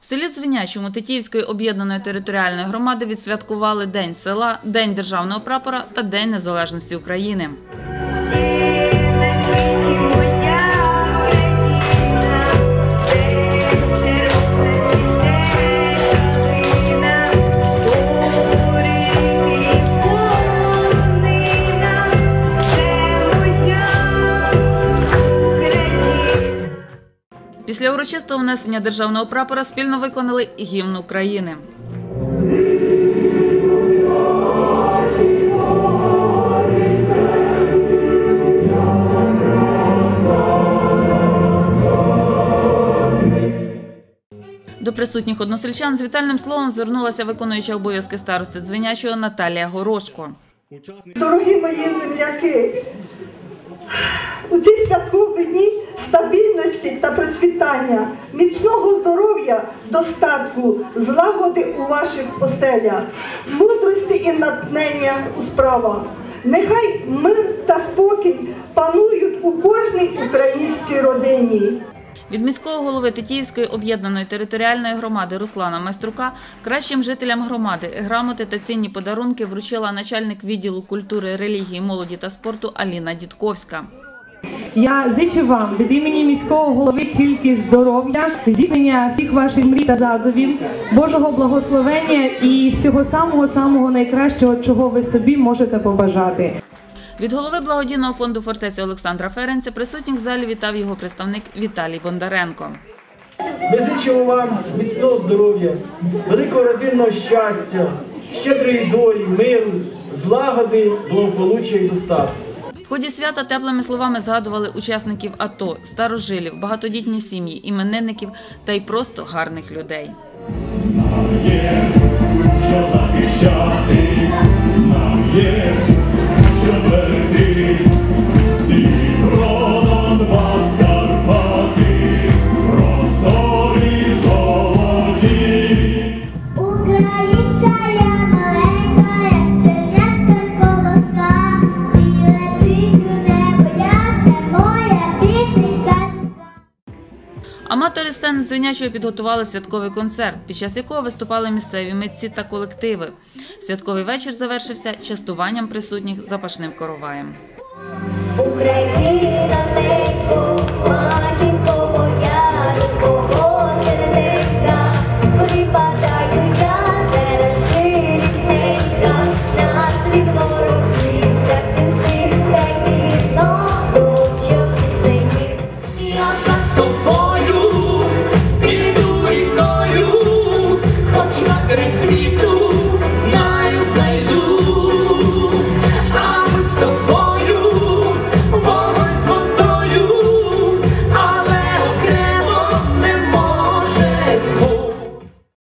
В селі Дзвінячому Тетіївської об'єднаної територіальної громади відсвяткували День села, День державного прапора та День Незалежності України. Після урочистого внесення державного прапора спільно виконали гімн України. До присутніх односельчан з вітальним словом звернулася виконуюча обов'язки старости дзвенячого Наталія Горошко. Дорогі мої земляки, у ці святкові дні стабільності та процвітання, міцного здоров'я, достатку, злагоди у ваших оселях, мудрості і натхнення у справах. Нехай мир та спокій панують у кожній українській родині. Від міського голови Тетіївської об'єднаної територіальної громади Руслана Майструка кращим жителям громади грамоти та цінні подарунки вручила начальник відділу культури, релігії, молоді та спорту Аліна Дідковська. Я зичу вам від імені міського голови тільки здоров'я, здійснення всіх ваших мрій та задумів, Божого благословення і всього самого самого найкращого, чого ви собі можете побажати. Від голови благодійного фонду фортеця Олександра Ференця присутніх в залі вітав його представник Віталій Бондаренко. Ми зичимо вам міцного здоров'я, великого родинного щастя, щедрої долі, миру, злагоди, благополуччя і достатку. Ході свята теплими словами згадували учасників АТО, старожилів, багатодітні сім'ї, іменинників та й просто гарних людей. Нам є, що захищати нам є, що берегти Донбас, Карпати, просторі золоті. Аматори сцени звинячого підготували святковий концерт, під час якого виступали місцеві митці та колективи. Святковий вечір завершився частуванням присутніх запашним короваєм.